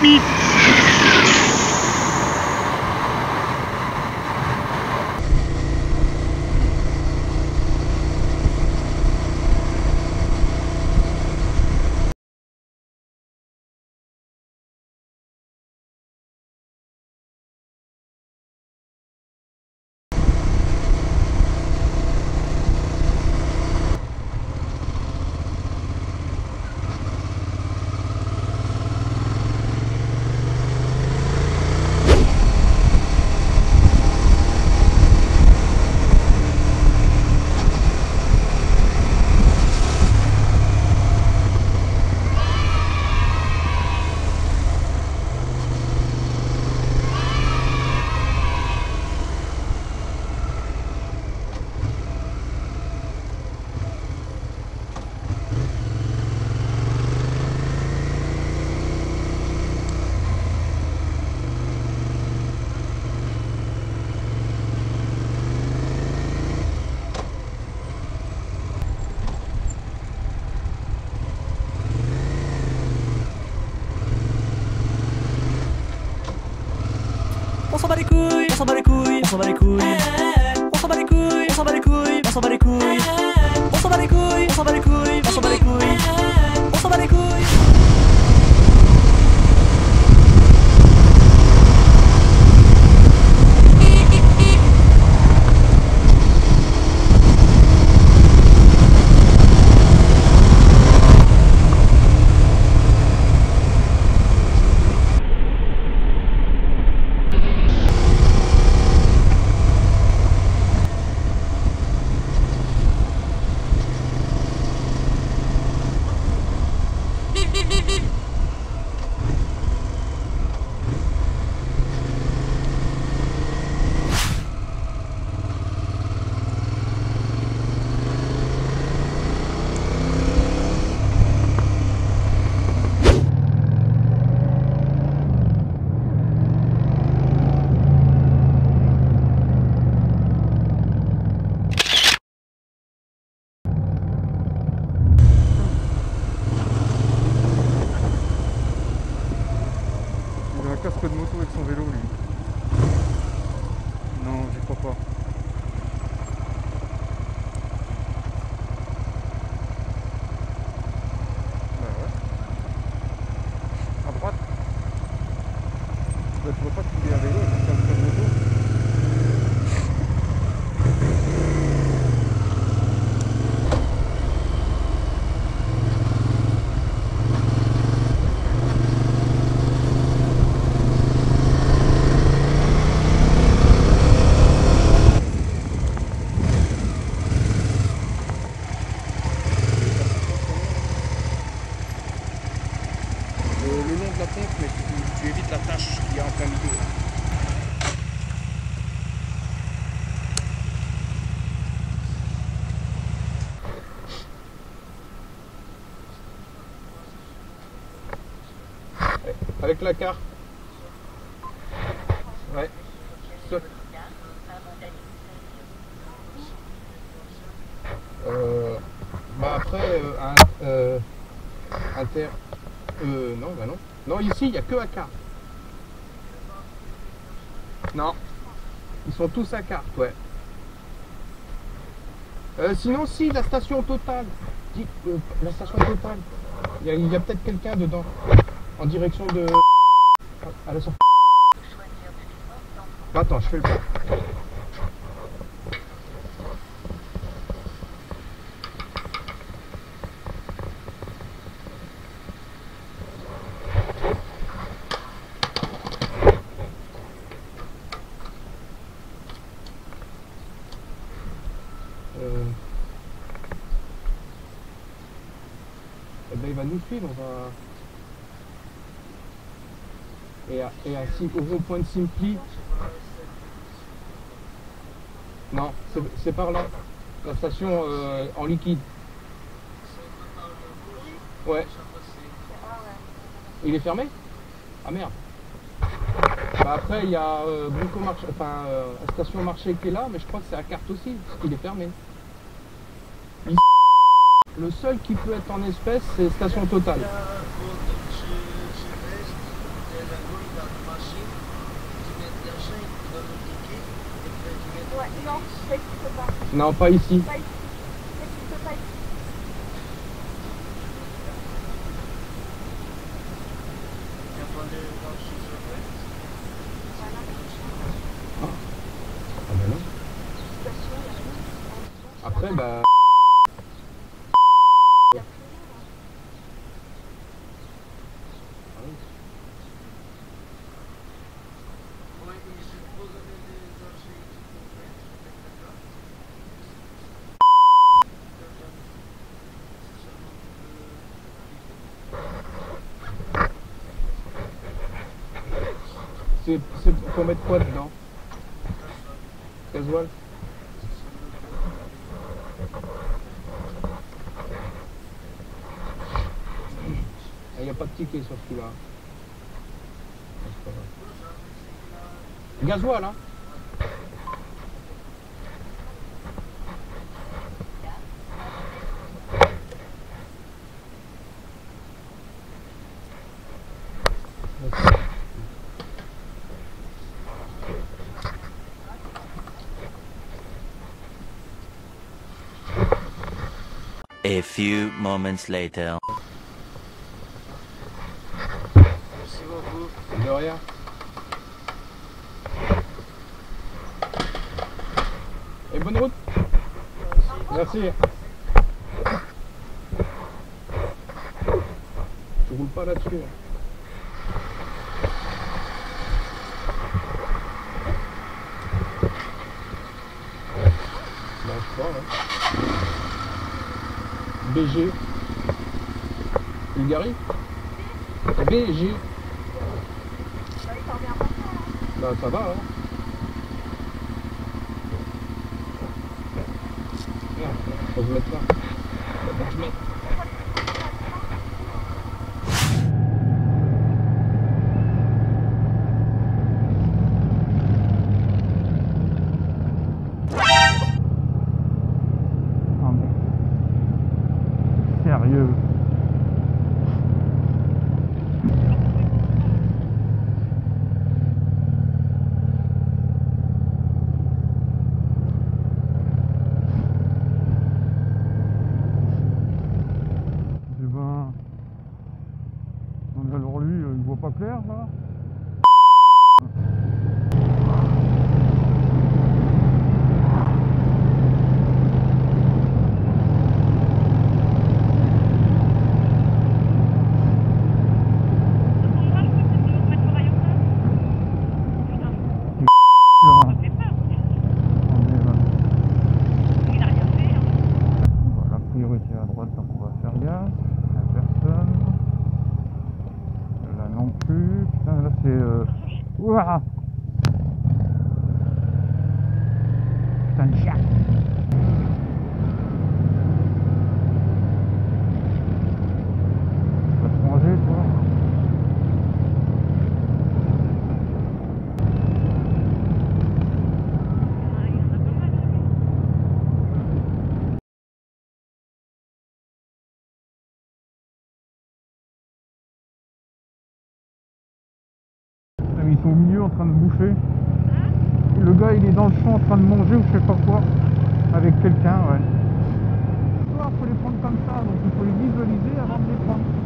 beep beep. S'en bat les couilles, on s'en bat les couilles, on s'en bat les couilles. Casque de moto avec son vélo lui. Non, j'y crois pas. Bah ouais. À droite. Bah tu vois pas qu'il est à vélo avec un casque de moto Euh, le long de la pompe, mais tu, tu évites la tâche qu'il y a en plein milieu. Ouais, La carte. Ouais. Euh, bah après, euh, un, euh, inter, euh, non, bah non. Non, ici, il n'y a que carte. Non. Ils sont tous à carte, ouais. Euh, sinon, si, la station totale. Euh, la station totale. Il y a peut-être quelqu'un dedans. En direction de... La sortie. Attends, je fais le pas. Euh... Eh ben, il va nous suivre, on va... Et, à, au rond-point de Simpli... Non, c'est- par là. La station euh, en liquide. Ouais. Il est fermé? Ah merde. Bah après, il y a euh, Marché, enfin, euh, station marché qui est là, mais je crois que c'est à carte aussi, parce qu'il est fermé. Le seul qui peut être en espèce, c'est station totale. Ouais, non, ça existe pas. Non, pas ici. Pas ici. Ça existe pas ici. Ah bah non. Après, bah. C'est, faut mettre quoi dedans? Gasoil Il n'y a pas de ticket sur celui-là. Ah. Gasoil, hein? A few moments later. De rien. Et bonne route. Merci. Tu roules pas là-dessus. hein. BG. Bulgarie BG. Bah ça va hein. Merde, faut que je mette. Non mais... Sérieux Eh ben... Donc alors pas clair là. On est, euh, Voilà, priorité à droite, donc on va faire gaffe. La personne. Là non plus. Putain, là c'est. Euh... Ouah Putain de chat Va te manger, toi Ils sont au milieu en train de bouffer. Le gars il est dans le champ en train de manger ou je sais pas quoi. Avec quelqu'un, ouais. Il faut les prendre comme ça, donc il faut les visualiser avant de les prendre.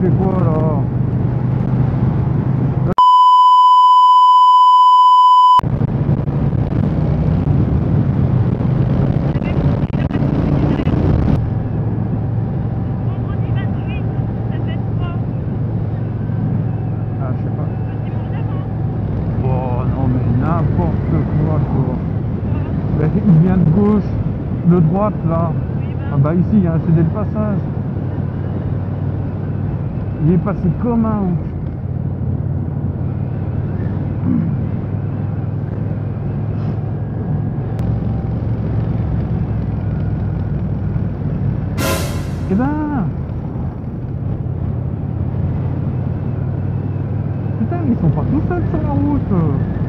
fait quoi là il vient de gauche, de droite là. Ben. Ah, bah ici, hein, il y a un passage. Il est passé comme un ouf. Eh ben Putain ils sont pas tout seuls sur la route